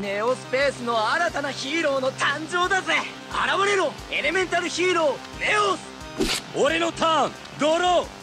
ネオスペースの新たなヒーローの誕生だぜ。現れろエレメンタルヒーローネオス。俺のターンドロー。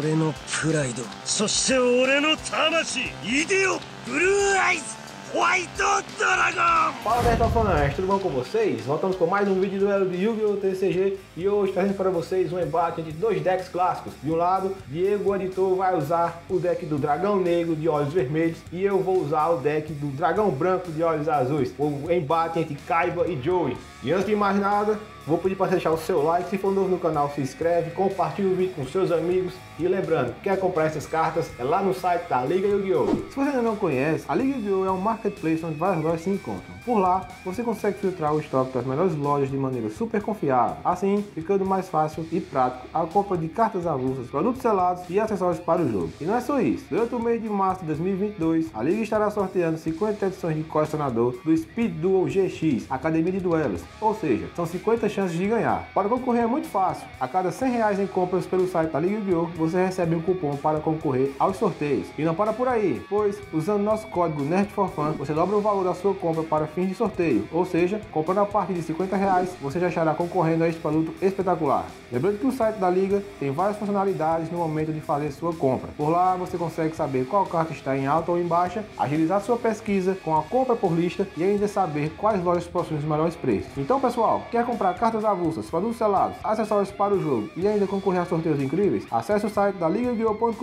俺のプライドそして俺の魂いでよブルーアイズ White Dragon! Fala Fanart, tudo bom com vocês? Voltamos com mais um vídeo do duelo de Yu-Gi-Oh! TCG e hoje trazendo para vocês um embate entre dois decks clássicos. De um lado, Diego editor vai usar o deck do Dragão Negro de olhos vermelhos e eu vou usar o deck do Dragão Branco de olhos azuis. O embate entre Kaiba e Joey. E antes de mais nada, Vou pedir para deixar o seu like, se for novo no canal se inscreve, compartilhe o vídeo com seus amigos e lembrando, quer comprar essas cartas é lá no site da Liga Yu-Gi-Oh! Se você ainda não conhece, a Liga Yu-Gi-Oh! é um marketplace onde várias lojas se encontram. Por lá, você consegue filtrar o estoque das melhores lojas de maneira super confiável, assim ficando mais fácil e prático a compra de cartas avulsas, produtos selados e acessórios para o jogo. E não é só isso, durante o mês de março de 2022, a Liga estará sorteando 50 edições de colecionador do Speed Duel GX, Academia de Duelos, ou seja, são 50 chances de ganhar. Para concorrer é muito fácil. A cada 100 reais em compras pelo site da Liga Yu-Gi-Oh! você recebe um cupom para concorrer aos sorteios. E não para por aí, pois usando nosso código NERDFORFAN você dobra o valor da sua compra para fins de sorteio. Ou seja, comprando a partir de 50 reais, você já estará concorrendo a este produto espetacular. Lembrando que o site da Liga tem várias funcionalidades no momento de fazer sua compra. Por lá você consegue saber qual carta está em alta ou em baixa, agilizar sua pesquisa com a compra por lista e ainda saber quais lojas possuem os melhores preços. Então pessoal, quer comprar cartas avulsas, produtos selados, acessórios para o jogo e ainda concorrer a sorteios incríveis? Acesse o site da ligaguio.com.br,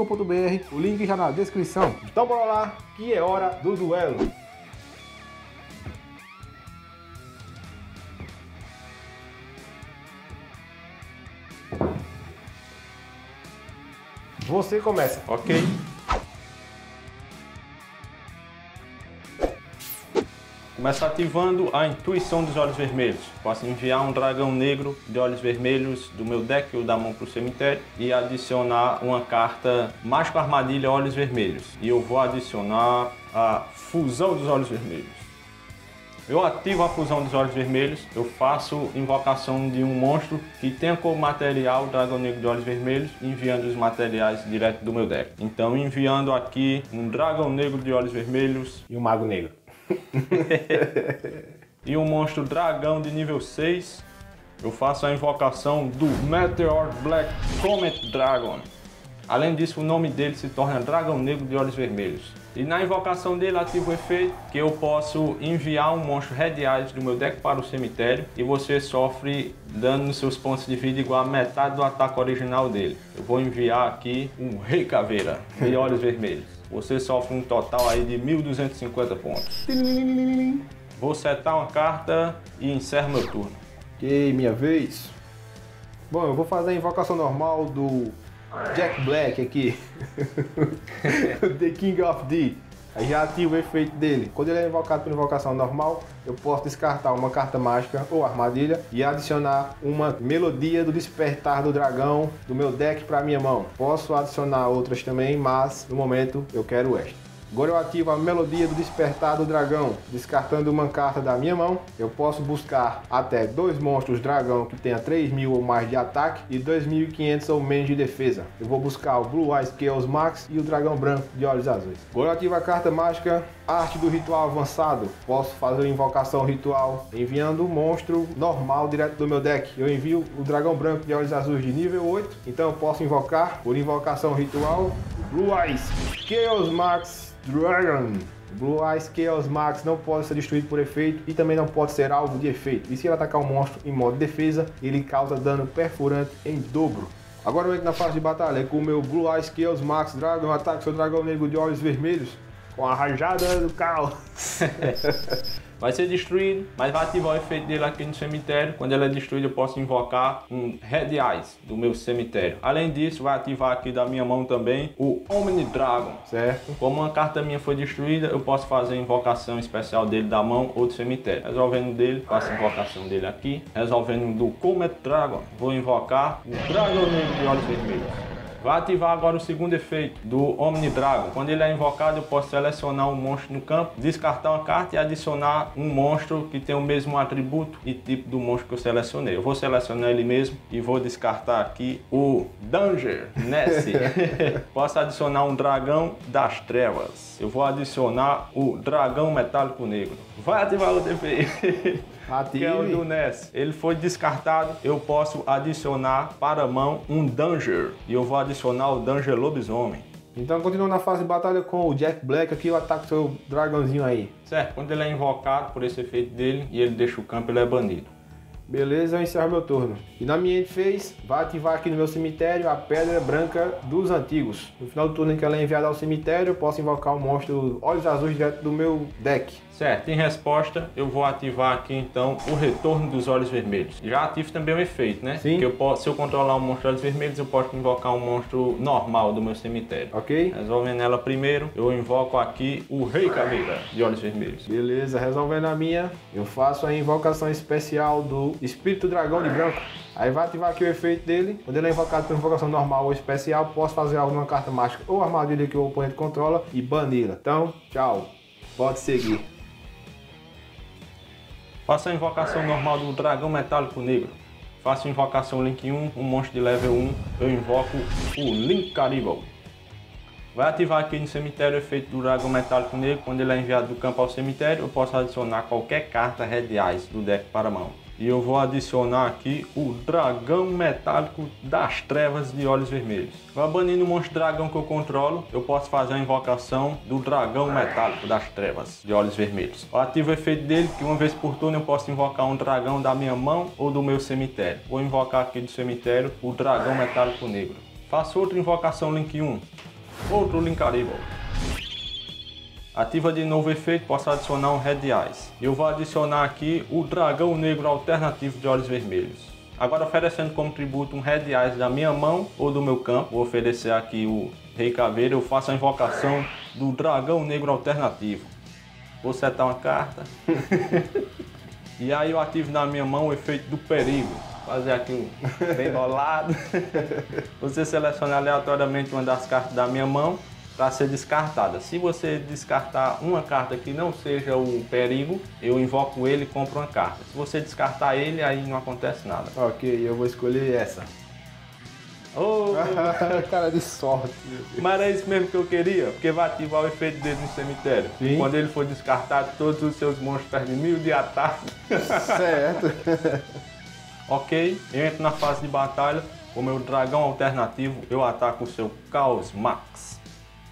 o link já na descrição. Então bora lá, que é hora do duelo. Você começa. Ok. Começa ativando a intuição dos olhos vermelhos. Posso enviar um dragão negro de olhos vermelhos do meu deck ou da mão para o cemitério e adicionar uma carta mágico armadilha olhos vermelhos. E eu vou adicionar a fusão dos olhos vermelhos. Eu ativo a fusão dos olhos vermelhos, eu faço invocação de um monstro que tenha como material o dragão negro de olhos vermelhos, enviando os materiais direto do meu deck. Então enviando aqui um dragão negro de olhos vermelhos e um mago negro. E um monstro dragão de nível 6, eu faço a invocação do Meteor Black Comet Dragon. Além disso, o nome dele se torna Dragão Negro de Olhos Vermelhos. E na invocação dele ativo o efeito que eu posso enviar um monstro Red Eyes do meu deck para o cemitério e você sofre dano nos seus pontos de vida igual a metade do ataque original dele. Eu vou enviar aqui um Rei Caveira de olhos vermelhos. Você sofre um total aí de 1250 pontos. Vou setar uma carta e encerro meu turno. Ok, minha vez. Bom, eu vou fazer a invocação normal do Jack Black aqui. The King of D. Aí já ativa o efeito dele. Quando ele é invocado por invocação normal, eu posso descartar uma carta mágica ou armadilha e adicionar uma melodia do despertar do dragão do meu deck para minha mão. Posso adicionar outras também, mas no momento eu quero esta. Agora eu ativo a melodia do despertar do dragão, descartando uma carta da minha mão. Eu posso buscar até dois monstros dragão que tenha 3000 ou mais de ataque e 2500 ou menos de defesa. Eu vou buscar o Blue Eyes Chaos Max e o dragão branco de olhos azuis. Agora eu ativo a carta mágica Arte do Ritual Avançado. Posso fazer invocação ritual enviando o monstro normal direto do meu deck. Eu envio o dragão branco de olhos azuis de nível 8, então eu posso invocar por invocação ritual Blue Eyes Chaos Max Dragon. Blue Eyes Chaos Max não pode ser destruído por efeito e também não pode ser alvo de efeito. E se ele atacar um monstro em modo defesa, ele causa dano perfurante em dobro. Agora eu entro na fase de batalha com o meu Blue Eyes Chaos Max Dragon, ataque seu dragão negro de olhos vermelhos com a rajada do caos. vai ser destruído, mas vai ativar o efeito dele aqui no cemitério. Quando ele é destruído, eu posso invocar um Red Eyes do meu cemitério. Além disso, vai ativar aqui da minha mão também o Omni Dragon. Certo. Como uma carta minha foi destruída, eu posso fazer a invocação especial dele da mão ou do cemitério. Resolvendo dele, faço a invocação dele aqui. Resolvendo do Comet Dragon, vou invocar o Dragon Negro de Olhos Vermelhos. Vai ativar agora o segundo efeito do Omni Dragon. Quando ele é invocado, eu posso selecionar um monstro no campo, descartar uma carta e adicionar um monstro que tem o mesmo atributo e tipo do monstro que eu selecionei. Eu vou selecionar ele mesmo e vou descartar aqui o Danger Nessie. posso adicionar um dragão das trevas. Eu vou adicionar o dragão metálico negro. Vai ativar o efeito. que é o do Ness. Ele foi descartado, eu posso adicionar para a mão um Danger. E eu vou adicionar o Danger Lobisomem. Então continuando na fase de batalha com o Jack Black aqui, eu ataco seu dragãozinho aí. Certo, quando ele é invocado por esse efeito dele e ele deixa o campo, ele é banido. Beleza, eu encerro meu turno. E na minha fez, vai ativar aqui no meu cemitério a Pedra Branca dos Antigos. No final do turno em que ela é enviada ao cemitério, eu posso invocar o monstro Olhos Azuis direto do meu deck. Certo, em resposta, eu vou ativar aqui então o Retorno dos Olhos Vermelhos. Já ativo também o efeito, né? Sim. Que eu posso, se eu controlar um monstro de olhos vermelhos, eu posso invocar um monstro normal do meu cemitério. Ok? Resolvendo ela primeiro, eu invoco aqui o Rei Caveira de Olhos Vermelhos. Beleza, resolvendo a minha, eu faço a invocação especial do Espírito Dragão de Branco. Aí vai ativar aqui o efeito dele. Quando ele é invocado por invocação normal ou especial, posso fazer alguma carta mágica ou armadilha que o oponente controla e bani-la. Então, tchau. Pode seguir. Faço a invocação normal do Dragão Metálico Negro. Faço a invocação Link 1, um monstro de level 1. Eu invoco o Link Caribou. Vai ativar aqui no cemitério o efeito do Dragão Metálico Negro. Quando ele é enviado do campo ao cemitério, eu posso adicionar qualquer carta Red Eyes do deck para a mão. E eu vou adicionar aqui o Dragão Metálico das Trevas de Olhos Vermelhos. Vai banindo o monstro dragão que eu controlo, eu posso fazer a invocação do Dragão Metálico das Trevas de Olhos Vermelhos. Eu ativo o efeito dele, que uma vez por turno eu posso invocar um dragão da minha mão ou do meu cemitério. Vou invocar aqui do cemitério o Dragão Metálico Negro. Faço outra invocação Link 1, outro Link Caribou. Ativa de novo o efeito, posso adicionar um Red Eyes. Eu vou adicionar aqui o Dragão Negro Alternativo de Olhos Vermelhos. Agora oferecendo como tributo um Red Eyes da minha mão ou do meu campo. Vou oferecer aqui o Rei Caveira. Eu faço a invocação do Dragão Negro Alternativo. Vou setar uma carta. e aí eu ativo na minha mão o efeito do perigo. Fazer aqui um bem bolado. Você seleciona aleatoriamente uma das cartas da minha mão para ser descartada. Se você descartar uma carta que não seja o perigo, eu invoco ele e compro uma carta. Se você descartar ele, aí não acontece nada. Ok, eu vou escolher essa. Oh, Cara de sorte. mas é isso mesmo que eu queria, porque vai ativar o efeito dele no cemitério. Sim. Quando ele for descartado, todos os seus monstros perdem mil de ataque. certo. ok, eu entro na fase de batalha. Com meu dragão alternativo, eu ataco o seu Caos Max.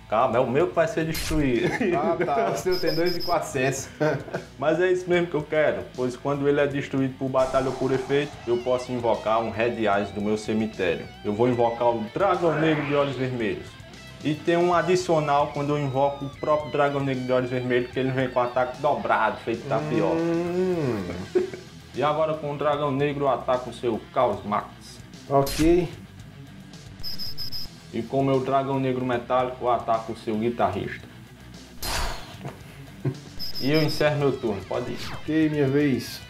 Calma, é o meu que vai ser destruído. Ah, tá. O seu tem 2,400. Mas é isso mesmo que eu quero, pois quando ele é destruído por batalha ou por efeito, eu posso invocar um Red Eyes do meu cemitério. Eu vou invocar o Dragão Negro de Olhos Vermelhos. E tem um adicional quando eu invoco o próprio Dragão Negro de Olhos Vermelhos, que ele vem com ataque dobrado, feito tapioca. Hum, E agora com o Dragão Negro eu ataco o seu Caos Max. ok. E com o meu Dragão Negro Metálico eu ataco o seu guitarrista. E eu encerro meu turno, pode ir. Ok, minha vez.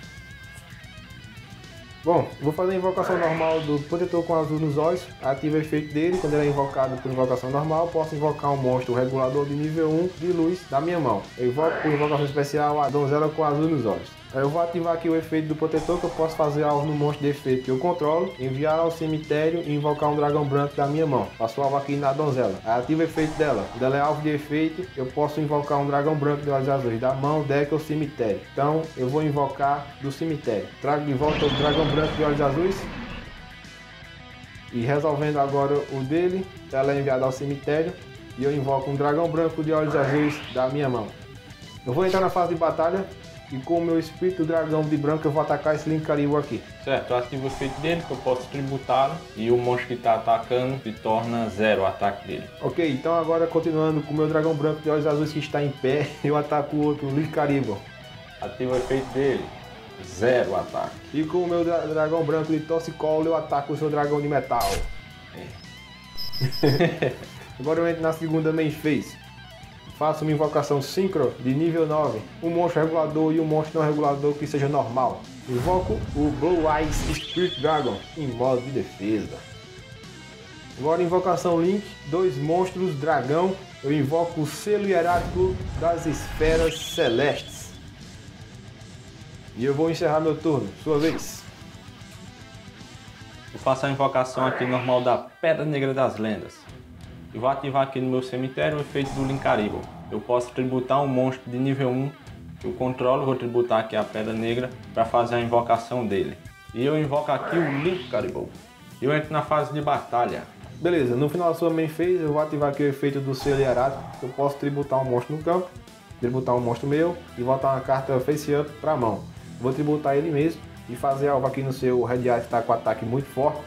Bom, vou fazer a invocação normal do protetor com azul nos olhos. Ativa o efeito dele. Quando ele é invocado por invocação normal, posso invocar um monstro regulador de nível 1 de luz da minha mão. Eu invoco por invocação especial a donzela com azul nos olhos. Eu vou ativar aqui o efeito do protetor que eu posso fazer alvo no monstro de efeito que eu controlo, enviar ao cemitério e invocar um dragão branco da minha mão. Passo o alvo aqui na donzela. Aí ativa o efeito dela. Quando ela é alvo de efeito, eu posso invocar um dragão branco de olhos azuis da mão, deck ou cemitério. Então eu vou invocar do cemitério. Trago de volta o dragão branco de olhos azuis. E resolvendo agora o dele, ela é enviada ao cemitério. E eu invoco um dragão branco de olhos azuis da minha mão. Eu vou entrar na fase de batalha. E com o meu espírito dragão de branco eu vou atacar esse Link Caribou aqui. Certo, eu ativo o efeito dele, que eu posso tributá-lo, e o monstro que está atacando se torna zero o ataque dele. Ok, então agora continuando com o meu dragão branco de olhos azuis que está em pé, eu ataco o outro Link Caribou. Ativo o efeito dele, zero o ataque. E com o meu dra- dragão branco de Toxicol eu ataco o seu dragão de metal. agora eu entro na segunda main phase. Faço uma invocação Synchro de nível 9, um monstro regulador e um monstro não regulador que seja normal. Invoco o Blue Eyes Spirit Dragon em modo de defesa. Agora invocação Link, dois monstros, dragão. Eu invoco o selo hierático das esferas celestes. E eu vou encerrar meu turno, sua vez. Eu faço a invocação aqui normal da Pedra Negra das Lendas. E vou ativar aqui no meu cemitério o efeito do Linkaribo. Eu posso tributar um monstro de nível 1 que eu controlo, vou tributar aqui a Pedra Negra para fazer a invocação dele. E eu invoco aqui o Linkaribo. E eu entro na fase de batalha. Beleza, no final da sua main phase eu vou ativar aqui o efeito do selo. Eu posso tributar um monstro no campo, tributar um monstro meu e voltar uma carta face up para a mão. Vou tributar ele mesmo e fazer algo aqui no seu Red Eye que está com ataque muito forte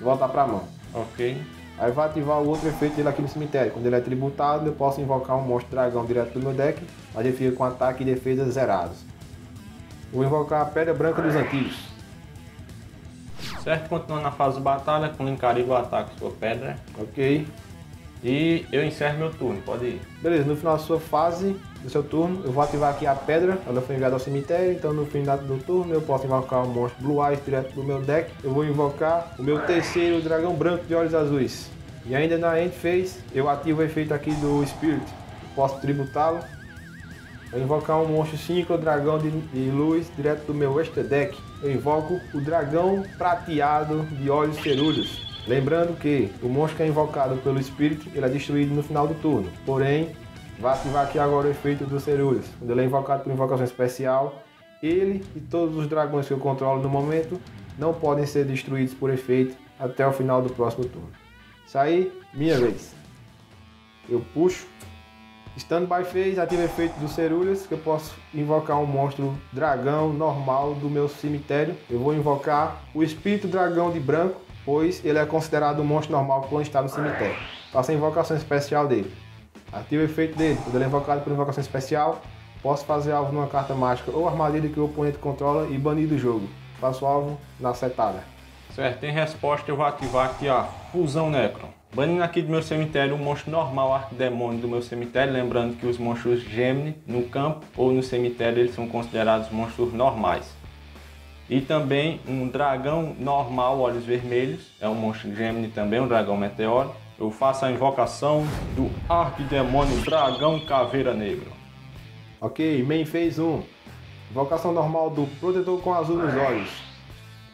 voltar para a mão. Ok? Aí vai ativar o outro efeito dele aqui no cemitério. Quando ele é tributado, eu posso invocar um monstro dragão direto do meu deck, mas ele fica com ataque e defesa zerados. Vou invocar a Pedra Branca dos Antigos. Certo? Continuando na fase de batalha, com o eu ataco sua pedra. Ok. E eu encerro meu turno, pode ir. Beleza, no final da sua fase, do seu turno, eu vou ativar aqui a pedra, ela foi enviada ao cemitério, então no final do turno eu posso invocar o monstro Blue Eyes direto do meu deck. Eu vou invocar o meu terceiro dragão branco de olhos azuis. E ainda na End Phase, eu ativo o efeito aqui do Spirit. Posso tributá-lo. Eu invocar um monstro 5 dragão de, de luz direto do meu extra deck. Eu invoco o dragão prateado de olhos cerúleos. Lembrando que o monstro que é invocado pelo Spirit, ele é destruído no final do turno. Porém, vai ativar aqui agora o efeito dos cerúleos. Quando ele é invocado por invocação especial, ele e todos os dragões que eu controlo no momento não podem ser destruídos por efeito até o final do próximo turno. Isso aí, minha vez. Eu puxo. Standby fez, ativa efeito dos cerúleos, que eu posso invocar um monstro dragão normal do meu cemitério. Eu vou invocar o espírito dragão de branco, pois ele é considerado um monstro normal quando está no cemitério. Faço a invocação especial dele. Ativa o efeito dele. Quando ele é invocado por invocação especial, posso fazer alvo numa carta mágica ou armadilha que o oponente controla e banir do jogo. Faço alvo na setada. Certo, em resposta eu vou ativar aqui a Fusão Necron. Banindo aqui do meu cemitério um monstro normal arquidemônio do meu cemitério, lembrando que os monstros Gemini no campo ou no cemitério eles são considerados monstros normais. E também um dragão normal olhos vermelhos, é um monstro Gemini também, um dragão meteoro. Eu faço a invocação do arquidemônio dragão caveira negro. Ok, main fez um. Invocação normal do protetor com azul nos olhos.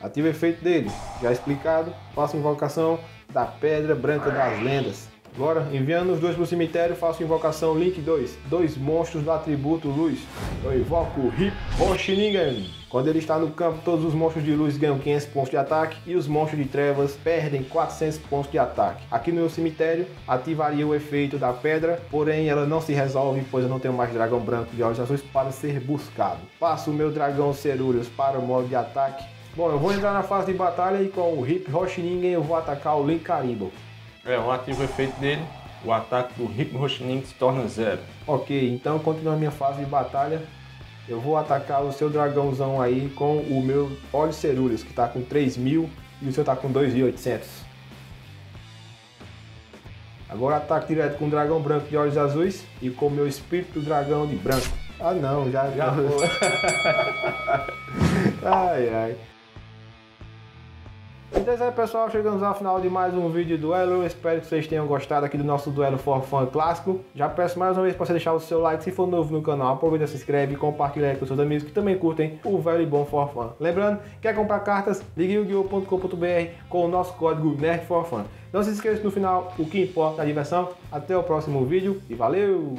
Ativa o efeito dele, já explicado. Faço invocação da pedra branca das lendas. Agora, enviando os dois para o cemitério, faço invocação Link 2. Dois monstros do atributo luz. Eu invoco o Hip Hoshinigan. Quando ele está no campo, todos os monstros de luz ganham 500 pontos de ataque e os monstros de trevas perdem 400 pontos de ataque. Aqui no meu cemitério, ativaria o efeito da pedra, porém ela não se resolve, pois eu não tenho mais dragão branco de olhos azuis para ser buscado. Passo o meu dragão cerúleos para o modo de ataque. Bom, eu vou entrar na fase de batalha e com o Hip Hoshinigan eu vou atacar o Link Karibo. É, eu ativo o efeito dele, o ataque do Hip Roshinin se torna zero. Ok, então continuando a minha fase de batalha, eu vou atacar o seu dragãozão aí com o meu Olhos Cerúleos, que tá com 3.000 e o seu tá com 2.800. Agora ataque direto com o dragão branco de olhos azuis e com o meu espírito dragão de branco. Ah não, já... Já foi. ai, ai. Então é isso aí pessoal, chegamos ao final de mais um vídeo de duelo, espero que vocês tenham gostado aqui do nosso duelo for clássico. Já peço mais uma vez para você deixar o seu like se for novo no canal, aproveita, se inscreve e compartilha aí com seus amigos que também curtem o velho e bom for. Lembrando, quer comprar cartas? Ligue yu-gi-oh.com.br com o nosso código NERDFORFUN. Não se esqueça no final, o que importa é a diversão. Até o próximo vídeo e valeu!